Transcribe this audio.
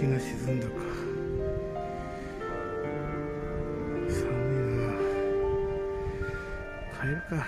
日が沈んだか。寒いな。帰るか。